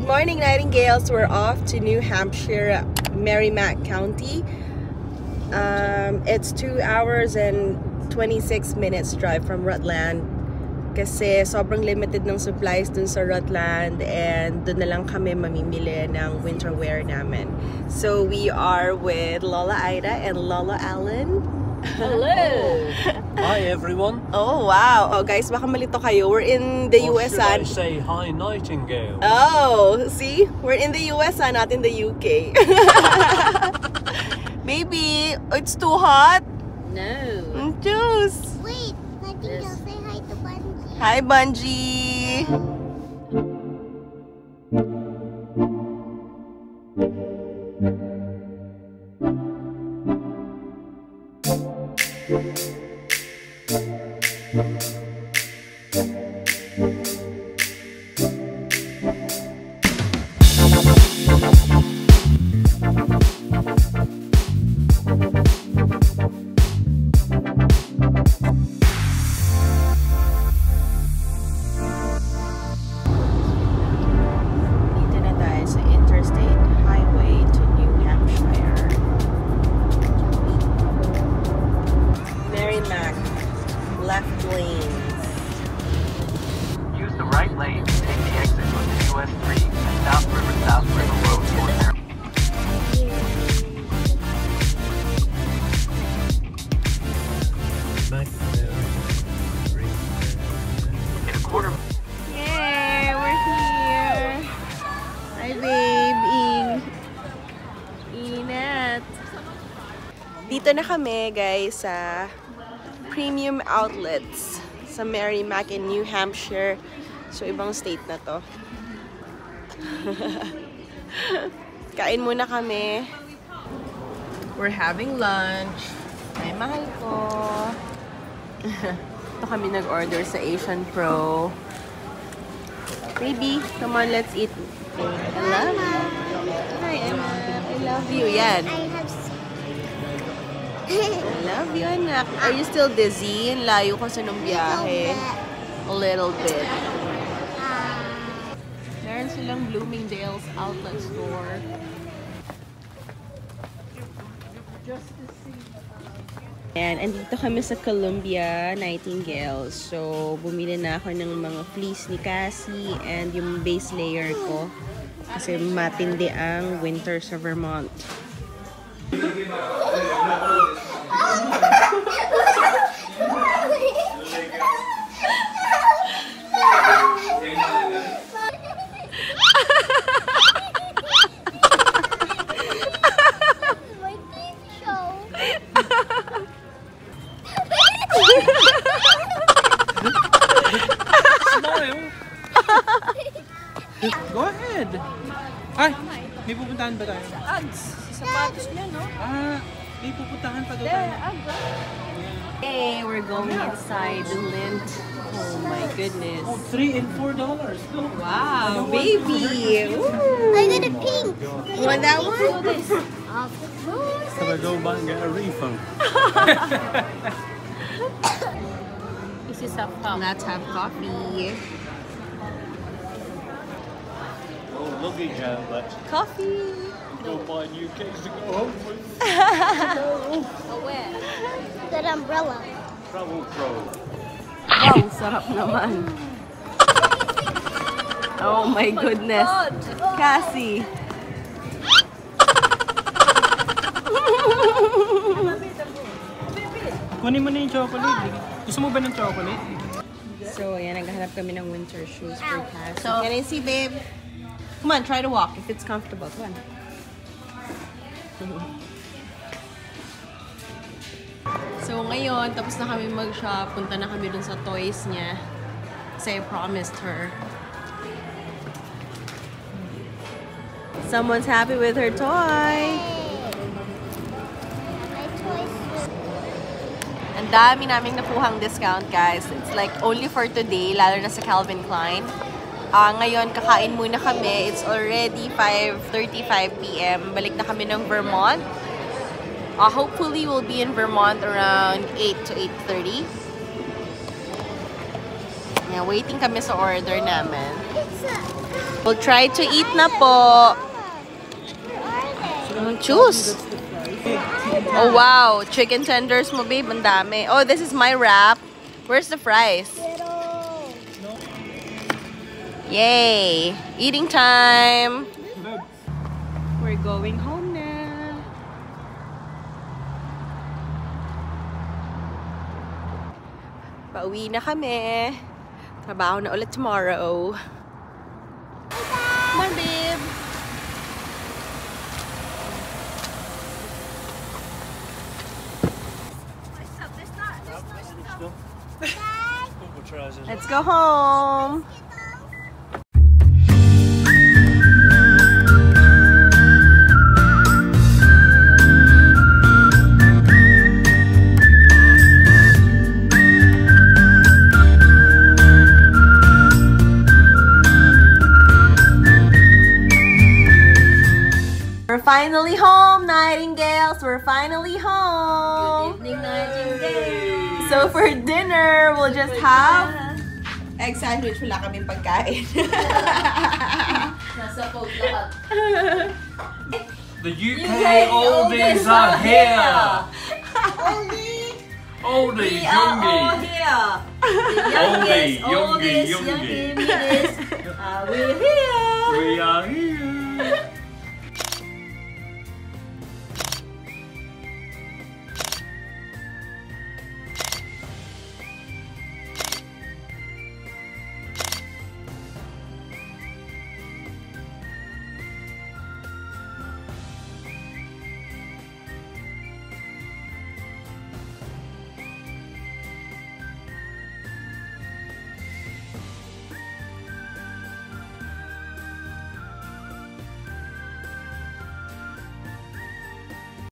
Good morning, Nightingales. We're off to New Hampshire, Merrimack County. Um, it's two hours and 26 minutes drive from Rutland. Kasi sobrang limited ng supplies dun sa Rutland and dun na lang kami mamimili ng winter wear namin. So we are with Lola Ida and Lola Allen. Hello. Hi everyone. Oh, wow. Oh, guys, baka malito kayo. We're in the Or US. should I say hi Nightingale? Oh, see? We're in the US, ah, not in the UK. Baby, it's too hot. No. Mm, Juice. Wait, Nightingale, say hi to Bungie. Hi, Bungie. Dito Dito na kami, guys, sa Premium Outlets sa Merrimack in New Hampshire. So, ibang state na to. Kain muna kami. We're having lunch. Ay, mahal ko. Ito kami nag-order sa Asian Pro. Baby, come on, let's eat. I love you. Hi, Emma. I love you. Yan. I have love you, anak. Are you still dizzy? Layo kasi nung biyahe. A little bit. Meron silang Bloomingdale's outlet store. And andito kami sa Columbia Nightingale. So, bumili na ako ng mga fleece ni Cassie and yung base layer ko. Kasi matindi ang winter sa Vermont. Go ahead! Ay! May pupuntahan ba tayo? Ads! Sapatos niya, no? Ah! May pupuntahan pa daw tayo. Hey, we're going inside the Lindt. Oh my goodness. Oh, three and four dollars. Look. Wow, baby! I got a pink. You want that one? Of course. Can I go back and get a refund? This is a cup. Let's have coffee. Oh, luggage outlet. Coffee! Go buy new case to go home with. Oh, where? That umbrella. Travel Pro. Wow, sarap naman. Oh my goodness. Cassie. Kunin mo na yung chocolate. Gusto mo ba ng chocolate? So, ayan, naghahanap kami ng winter shoes for Cassie. So- Can I see, babe? Come on, try to walk if it's comfortable. Come on. So, ngayon, tapos na kami mag-shop. Punta na kami dun sa toys niya. Kasi I promised her. Someone's happy with her toy. Ang dami naming nakuhang discount, guys. It's like only for today, lalo na sa Calvin Klein. Ah, ngayon, kakain muna kami. It's already 5.35 p.m. Balik na kami ng Vermont. Uh, hopefully, we'll be in Vermont around 8 to 8.30. Yeah, waiting kami sa order namin. We'll try to eat na po. Choose. Oh, wow. Chicken tenders mo, babe. Ang dami. Oh, this is my wrap. Where's the fries? Little... Yay! Eating time! We're going home na. Pauwi na kami. Trabaho na ulit tomorrow. Come on, babe. Let's go home. We're finally home, Nightingales. We're finally home. Evening Nightingale. So for dinner, we'll just have egg sandwich. Wala kaming pagkain. Nasa post lahat. The UK oldies are here. Oldies, youngies. here. Oldie, youngie, oldest, youngie. youngie, meanest. Uh, we're here. We are here.